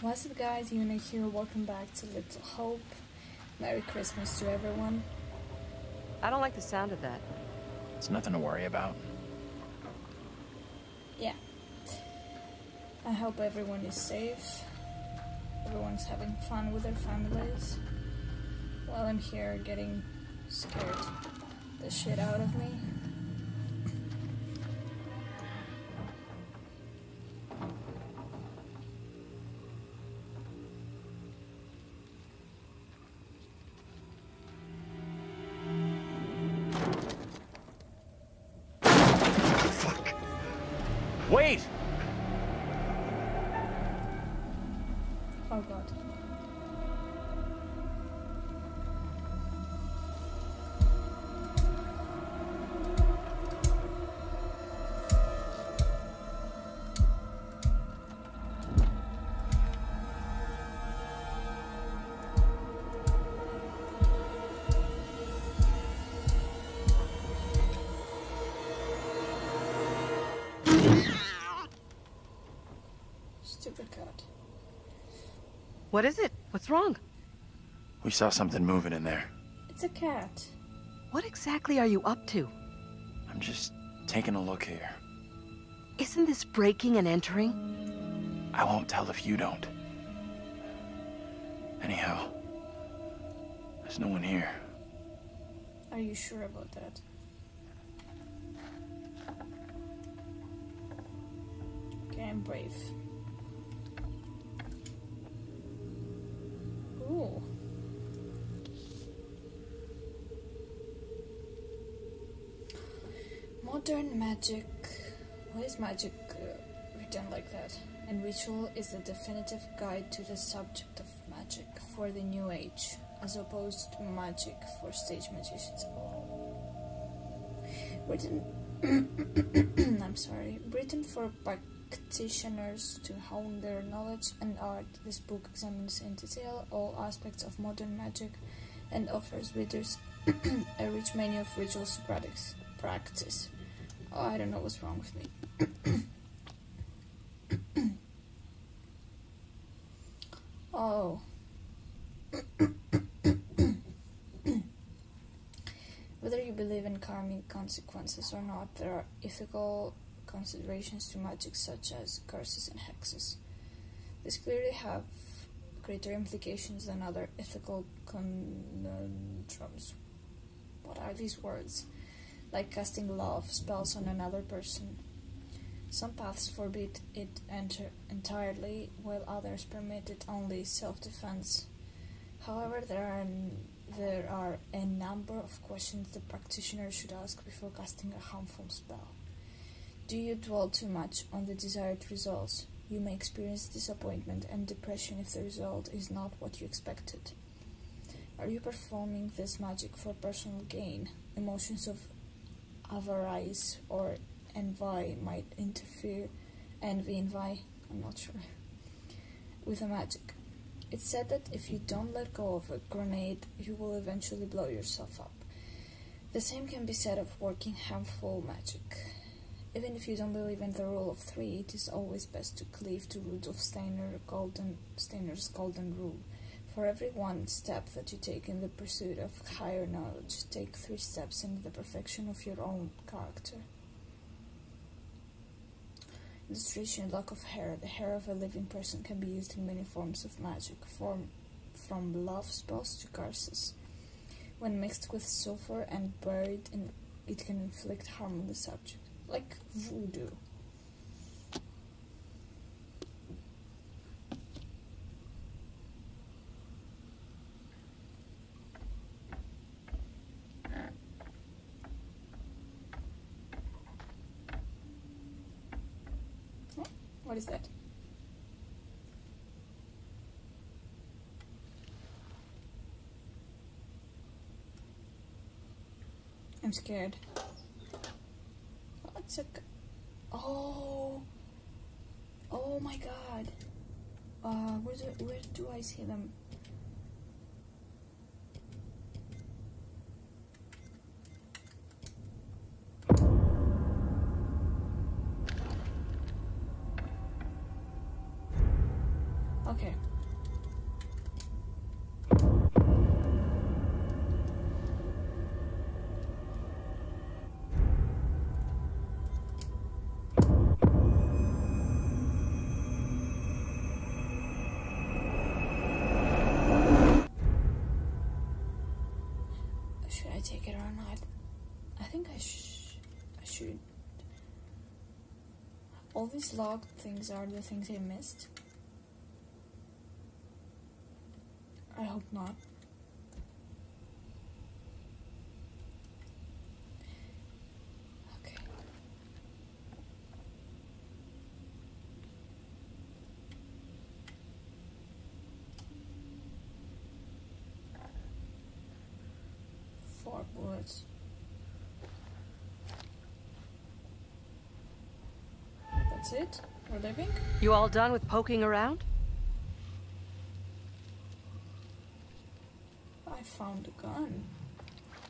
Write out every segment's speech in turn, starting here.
What's up guys, Yuna here, welcome back to Little Hope. Merry Christmas to everyone. I don't like the sound of that. It's nothing to worry about. Yeah. I hope everyone is safe. Everyone's having fun with their families. While I'm here getting scared the shit out of me. What is it? What's wrong? We saw something moving in there. It's a cat. What exactly are you up to? I'm just taking a look here. Isn't this breaking and entering? I won't tell if you don't. Anyhow, there's no one here. Are you sure about that? Okay, I'm brave. Ooh. Modern magic. Why is magic uh, written like that? And ritual is the definitive guide to the subject of magic for the new age, as opposed to magic for stage magicians. Written, I'm sorry, written for practitioners to hone their knowledge and art. This book examines in detail all aspects of modern magic and offers readers a rich menu of rituals practice. practice. Oh, I don't know what's wrong with me. oh. Whether you believe in karmic consequences or not, there are ethical considerations to magic such as curses and hexes. These clearly have greater implications than other ethical conundrums. What are these words? Like casting love spells on another person. Some paths forbid it enter entirely, while others permit it only self-defense. However, there are there are a number of questions the practitioner should ask before casting a harmful spell. Do you dwell too much on the desired results? You may experience disappointment and depression if the result is not what you expected. Are you performing this magic for personal gain? Emotions of avarice or envy might interfere. Envy, envy, I'm not sure. With the magic. It's said that if you don't let go of a grenade, you will eventually blow yourself up. The same can be said of working harmful magic. Even if you don't believe in the rule of three, it is always best to cleave to Rudolf Steiner golden, Steiner's golden rule. For every one step that you take in the pursuit of higher knowledge, take three steps in the perfection of your own character. Illustration lock of hair. The hair of a living person can be used in many forms of magic, from, from love spells to curses. When mixed with sulfur and buried in it can inflict harm on the subject, like voodoo. Oh, What is that? I'm scared. It's Oh. Oh my god. Uh, where do I see them? All these logged things are the things I missed. I hope not. Okay. Four bullets. That's it? We're living? You all done with poking around? I found a gun.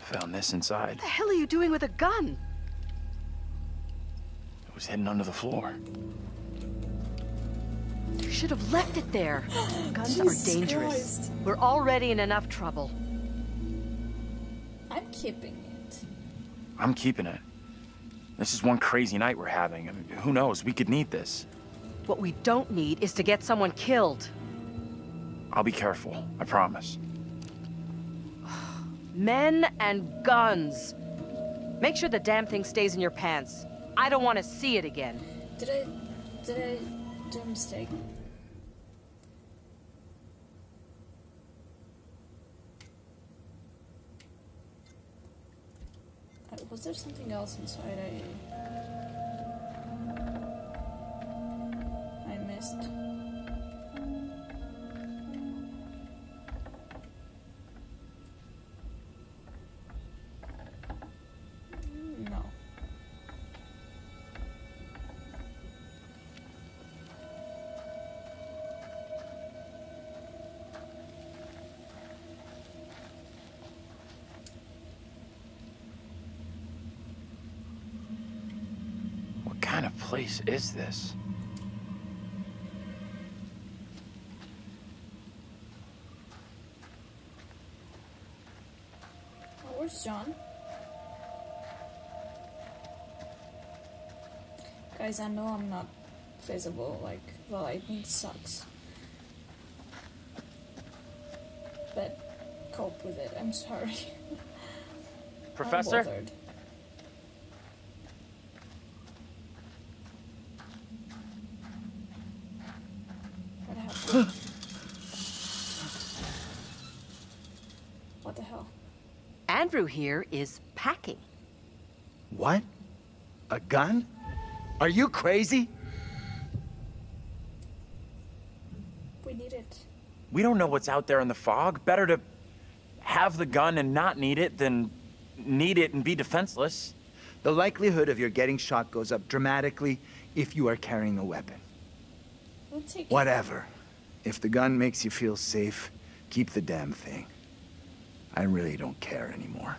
Found this inside. What the hell are you doing with a gun? It was hidden under the floor. You should have left it there. Guns Jesus are dangerous. Christ. We're already in enough trouble. I'm keeping it. I'm keeping it. This is one crazy night we're having. I mean, who knows? We could need this. What we don't need is to get someone killed. I'll be careful. I promise. Men and guns. Make sure the damn thing stays in your pants. I don't want to see it again. Did I did I do a mistake? Uh, Was there something else inside I I missed? Place is this? Oh, where's John? Guys, I know I'm not visible, like, the lightning sucks. But cope with it, I'm sorry. Professor? I'm What the hell? Andrew here is packing. What? A gun? Are you crazy? We need it. We don't know what's out there in the fog. Better to have the gun and not need it than need it and be defenseless. The likelihood of your getting shot goes up dramatically if you are carrying a weapon. We'll take it. If the gun makes you feel safe, keep the damn thing. I really don't care anymore.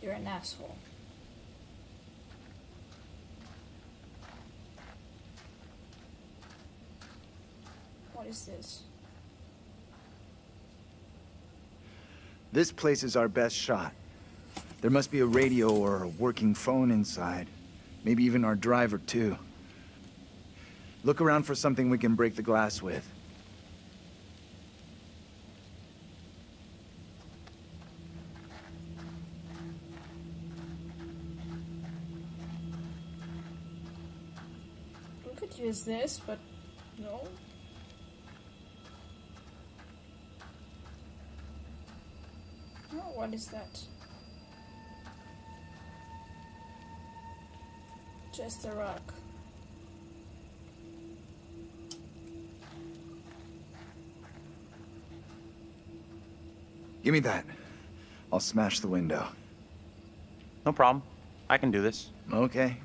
You're an asshole. What is this? This place is our best shot. There must be a radio or a working phone inside. Maybe even our driver, too. Look around for something we can break the glass with. We this, but no. Oh, what is that? Just a rock. Give me that. I'll smash the window. No problem. I can do this. Okay.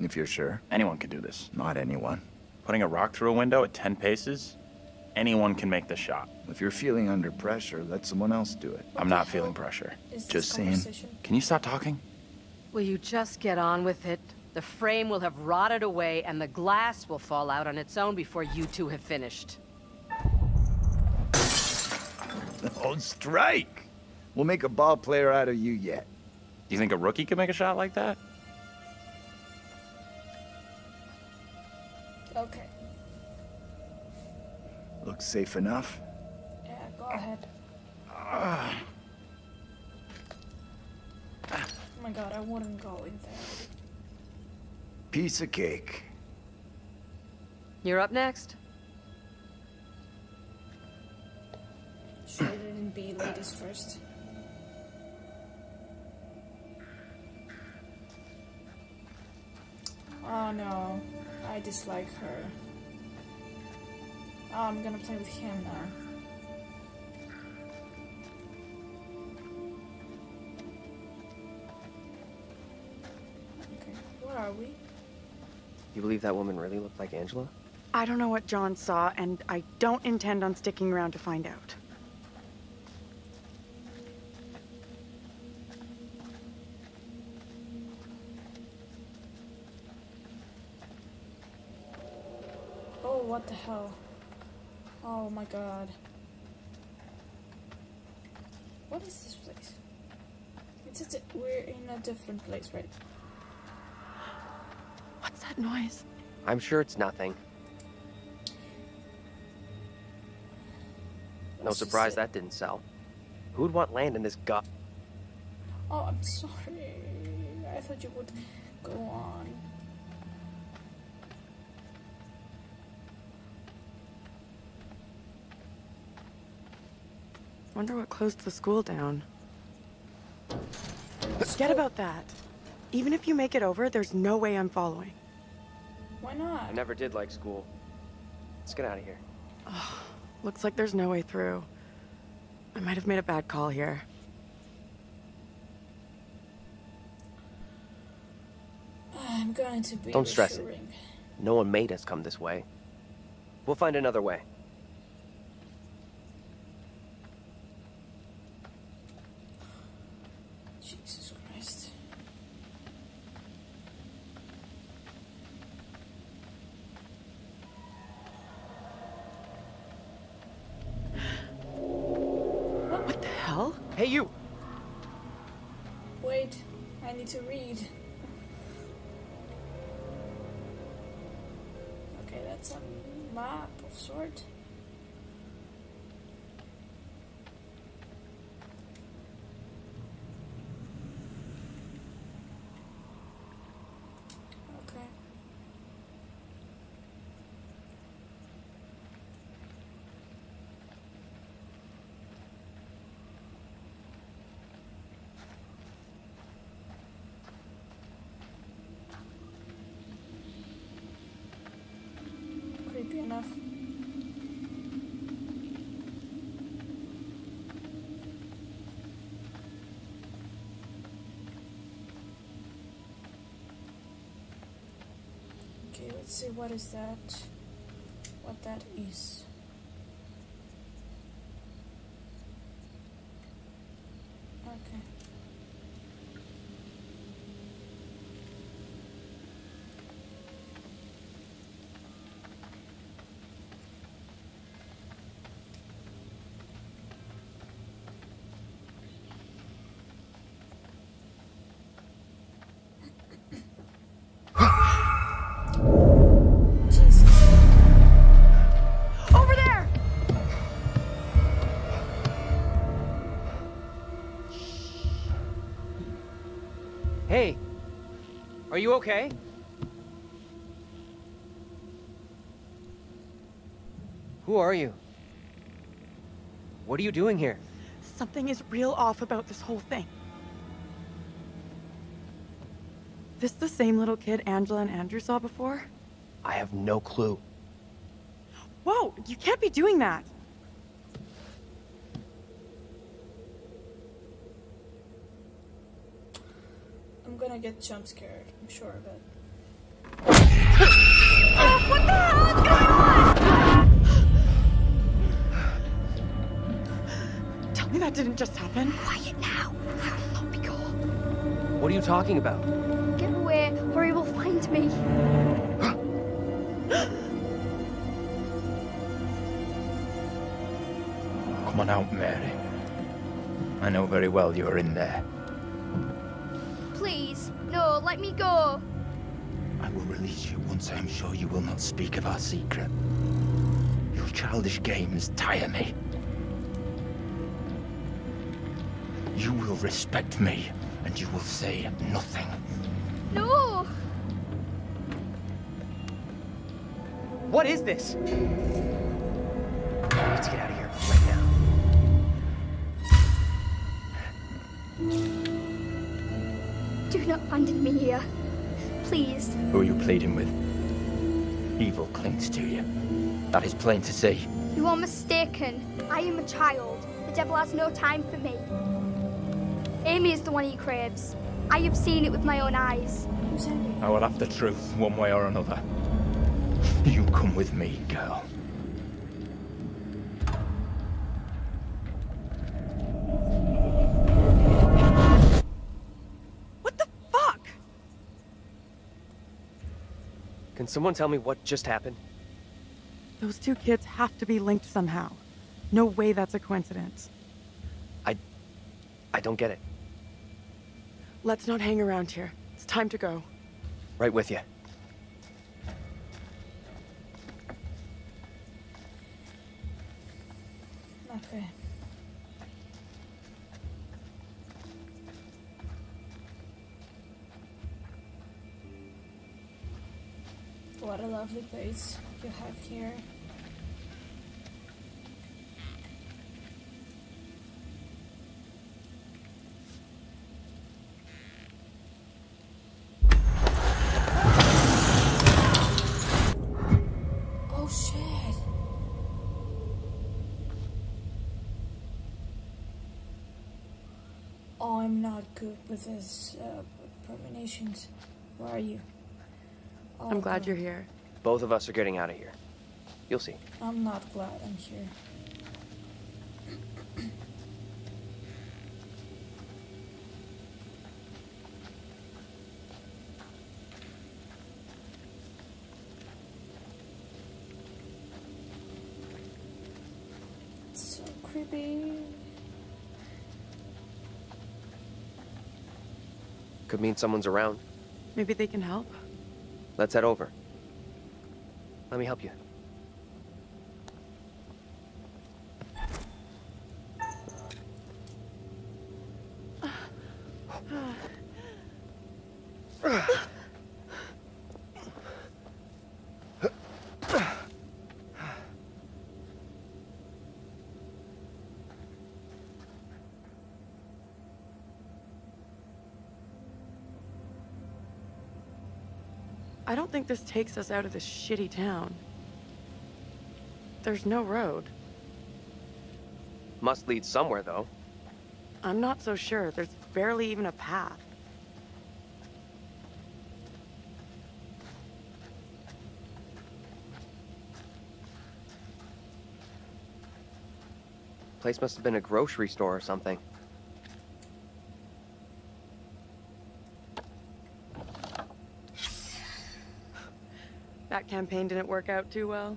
If you're sure. Anyone can do this. Not anyone. Putting a rock through a window at 10 paces, anyone can make the shot. If you're feeling under pressure, let someone else do it. I'm not feeling pressure. Just saying. conversation? Can you stop talking? Will you just get on with it? The frame will have rotted away and the glass will fall out on its own before you two have finished. Oh, strike! We'll make a ball player out of you yet. Do you think a rookie could make a shot like that? Okay. Looks safe enough. Yeah, go ahead. Ah, Oh my god, I wouldn't go in there. piece of cake. You're up next. Should I didn't be ladies first? Oh no, I dislike her. Oh, I'm gonna play with him now. Okay, where are we? You believe that woman really looked like Angela? I don't know what John saw, and I don't intend on sticking around to find out. What the hell? Oh my god. What is this place? It's a di- we're in a different place, right? What's that noise? I'm sure it's nothing. No Let's surprise that didn't sell. Who'd want land in this gut? Oh, I'm sorry. I thought you would go on. Wonder what closed the school down. Forget about that. Even if you make it over, there's no way I'm following. Why not? I never did like school. Let's get out of here. Oh, Looks like there's no way through. I might have made a bad call here. I'm going to be Don't stress it. No one made us come this way. We'll find another way. Jesus Christ. What the hell? Hey, you! Wait, I need to read. Okay, that's a map of sort. Okay. Creepy enough. Okay, let's see what is that. What that is. Hey! Are you okay? Who are you? What are you doing here? Something is real off about this whole thing. This the same little kid Angela and Andrew saw before? I have no clue. Whoa, you can't be doing that. I'm gonna get jump scared. I'm sure of it. What the hell is going on? Tell me that didn't just happen. Quiet now. I'll be cool. What are you talking about? Get away, or he will find me. Come on out, Mary. I know very well you're in there. Please, no, let me go. I will release you once I am sure you will not speak of our secret. Your childish games tire me. You will respect me, and you will say nothing. No! What is this? Let's get out of here pleading with? Evil clings to you. That is plain to see. You are mistaken. I am a child. The devil has no time for me. Amy is the one he craves. I have seen it with my own eyes. Who's Amy? I will have the truth one way or another. You come with me, girl. What the fuck? Can someone tell me what just happened? Those two kids have to be linked somehow. No way that's a coincidence. I I don't get it. Let's not hang around here. It's time to go. Right with you. Okay. A lovely place you have here. Oh shit. Oh, I'm not good with this uh, premonitions. Where are you? Oh, I'm glad God. you're here. Both of us are getting out of here. You'll see. I'm not glad I'm here. so creepy. Could mean someone's around. Maybe they can help? Let's head over. Let me help you. I don't think this takes us out of this shitty town. There's no road. Must lead somewhere, though. I'm not so sure. There's barely even a path. Place must have been a grocery store or something. Campaign didn't work out too well.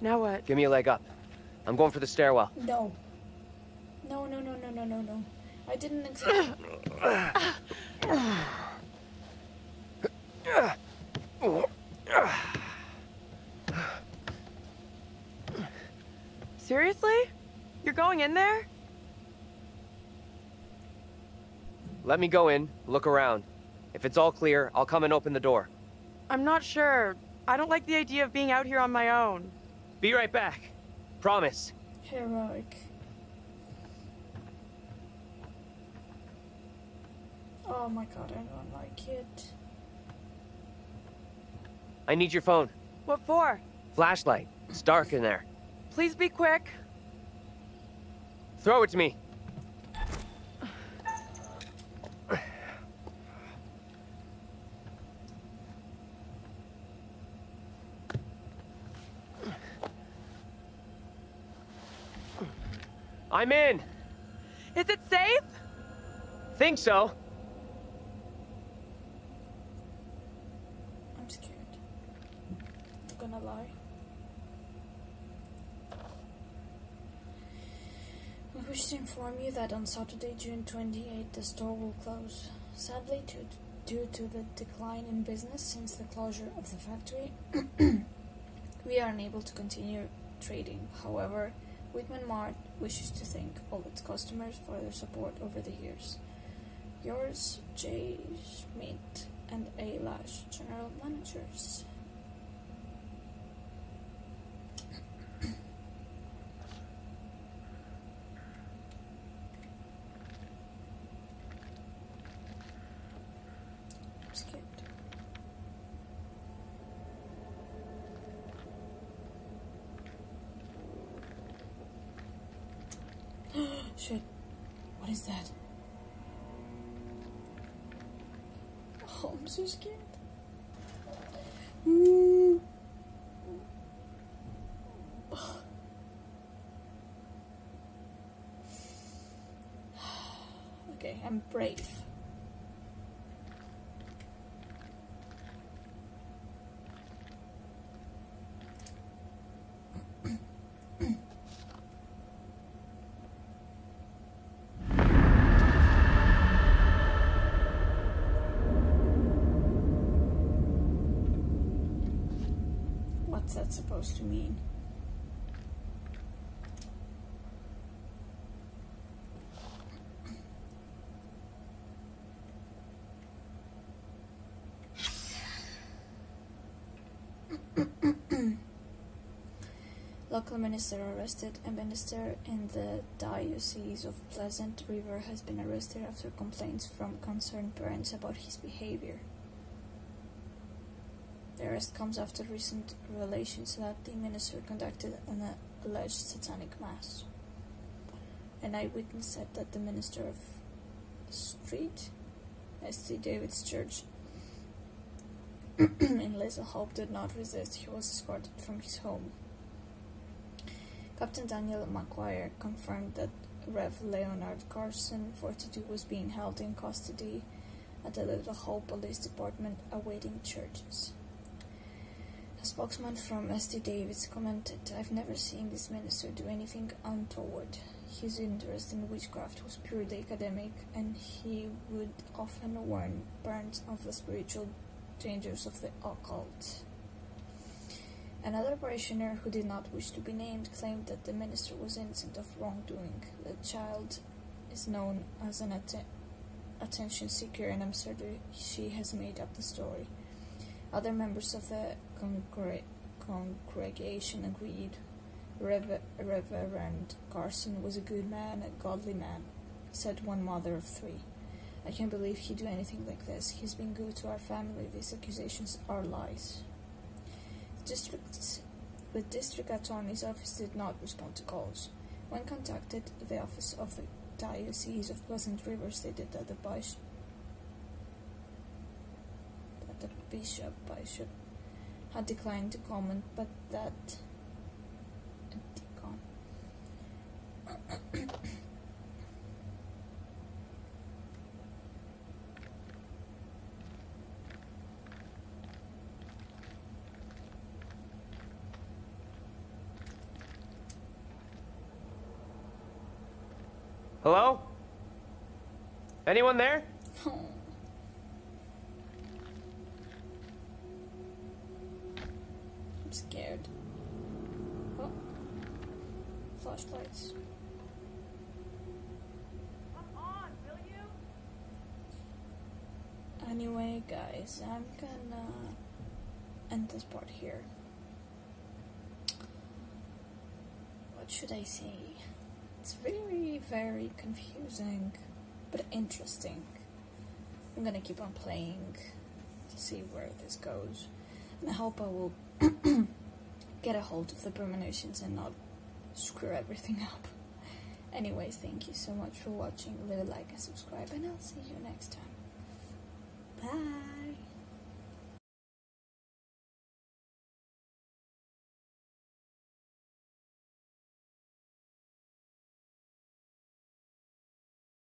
Now what? Give me a leg up. I'm going for the stairwell. No. No, no, no, no, no, no, no. I didn't expect. Seriously? You're going in there? Let me go in, look around. If it's all clear, I'll come and open the door. I'm not sure. I don't like the idea of being out here on my own. Be right back. Promise. Heroic. Oh my god, I don't like it. I need your phone. What for? Flashlight. It's dark in there. Please be quick. Throw it to me. I'm in. Is it safe? Think so. That on Saturday, June 28, the store will close. Sadly, to, due to the decline in business since the closure of the factory, we are unable to continue trading. However, Whitman Mart wishes to thank all its customers for their support over the years. Yours, J. Schmidt and A. Lash, General Managers. I'm scared. Shit. What is that? Oh, I'm so scared. Ooh. Hmm. Okay, I'm brave. What's that supposed to mean? Local minister arrested. A minister in the Diocese of Pleasant River has been arrested after complaints from concerned parents about his behavior. The arrest comes after recent revelations that the minister conducted an alleged satanic mass. An eyewitness said that the minister of Street, St. David's Church in Little Hope did not resist. He was escorted from his home. Captain Daniel McGuire confirmed that Rev. Leonard Carson, 42, was being held in custody at the Little Hope Police Department awaiting charges. A spokesman from SD Davids commented, I've never seen this minister do anything untoward. His interest in witchcraft was purely academic, and he would often warn parents of the spiritual dangers of the occult. Another parishioner who did not wish to be named claimed that the minister was innocent of wrongdoing. The child is known as an atten- attention seeker, and I'm certain she has made up the story. Other members of the congre- congregation agreed. Rever- Reverend Carson was a good man, a godly man, said one mother of three. I can't believe he'd do anything like this. He's been good to our family. These accusations are lies. The district, the district attorney's office did not respond to calls. When contacted, the office of the Diocese of Pleasant River stated that the bishop, that the bishop, bishop had declined to comment, but that deacon. Anyone there? Oh, I'm scared. Oh, flashlights. Anyway, guys, I'm gonna end this part here. What should I say? It's very, very confusing, but interesting. I'm gonna keep on playing to see where this goes, and I hope I will get a hold of the premonitions and not screw everything up. Anyways, thank you so much for watching. Leave a like and subscribe, and I'll see you next time. Bye.